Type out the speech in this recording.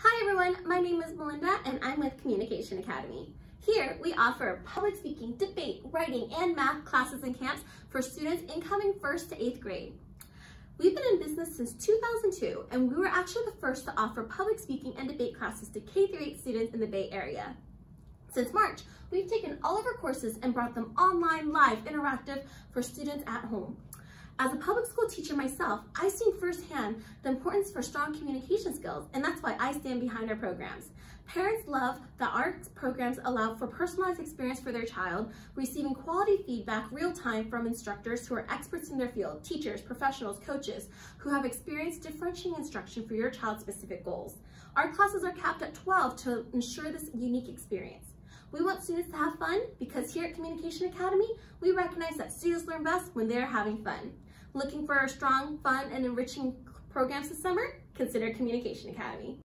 Hi everyone, my name is Melinda and I'm with Communication Academy. Here we offer public speaking, debate, writing, and math classes and camps for students incoming first to eighth grade. We've been in business since 2002 and we were actually the first to offer public speaking and debate classes to K 8 students in the Bay Area. Since March, we've taken all of our courses and brought them online, live, interactive for students at home. As a public school teacher myself, I've seen firsthand the importance for strong communication skills, and that's why I stand behind our programs. Parents love that our programs allow for personalized experience for their child, receiving quality feedback real time from instructors who are experts in their field, teachers, professionals, coaches, who have experienced differentiating instruction for your child's specific goals. Our classes are capped at 12 to ensure this unique experience. We want students to have fun because here at Communication Academy, we recognize that students learn best when they're having fun. Looking for a strong, fun, and enriching programs this summer? Consider Communication Academy.